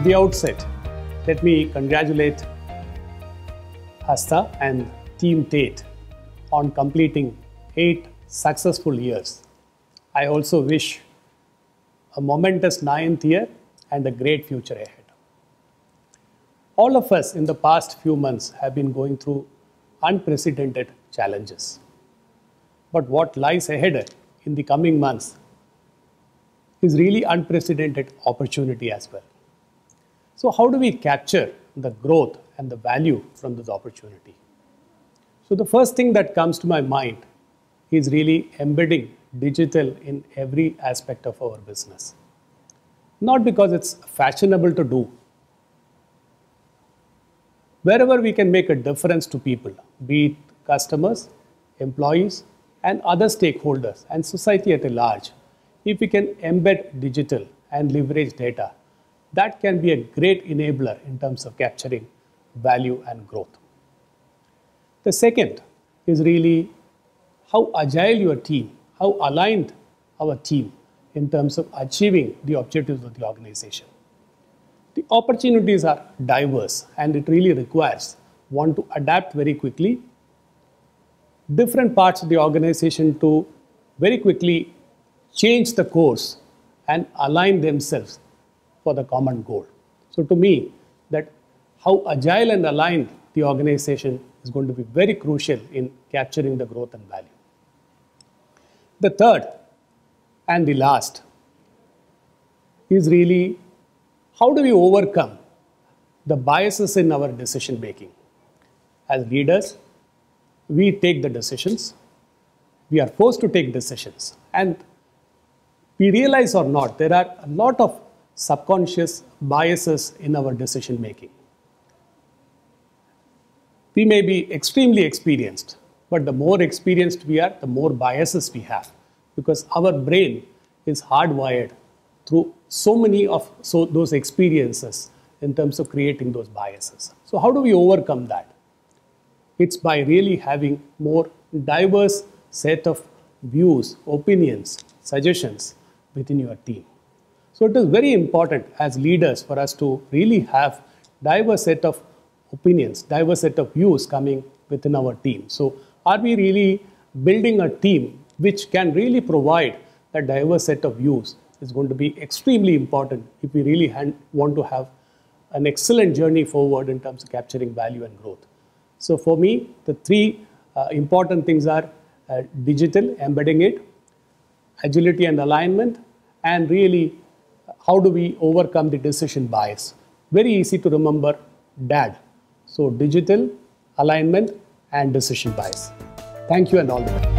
the outset, let me congratulate Hasta and Team Tate on completing eight successful years. I also wish a momentous ninth year and a great future ahead. All of us in the past few months have been going through unprecedented challenges. But what lies ahead in the coming months is really unprecedented opportunity as well. So, how do we capture the growth and the value from this opportunity? So, the first thing that comes to my mind is really embedding digital in every aspect of our business. Not because it's fashionable to do. Wherever we can make a difference to people, be it customers, employees, and other stakeholders, and society at large, if we can embed digital and leverage data, that can be a great enabler in terms of capturing value and growth. The second is really how agile your team, how aligned our team in terms of achieving the objectives of the organization. The opportunities are diverse and it really requires one to adapt very quickly, different parts of the organization to very quickly change the course and align themselves for the common goal. So to me, that how agile and aligned the organization is going to be very crucial in capturing the growth and value. The third and the last is really how do we overcome the biases in our decision making? As leaders, we take the decisions, we are forced to take decisions, and we realize or not, there are a lot of subconscious biases in our decision making. We may be extremely experienced, but the more experienced we are, the more biases we have because our brain is hardwired through so many of so those experiences in terms of creating those biases. So how do we overcome that? It's by really having more diverse set of views, opinions, suggestions within your team. So it is very important as leaders for us to really have diverse set of opinions, diverse set of views coming within our team. So are we really building a team which can really provide a diverse set of views is going to be extremely important if we really want to have an excellent journey forward in terms of capturing value and growth. So for me, the three uh, important things are uh, digital, embedding it, agility and alignment, and really how do we overcome the decision bias. Very easy to remember, DAD. So digital, alignment, and decision bias. Thank you and all the best.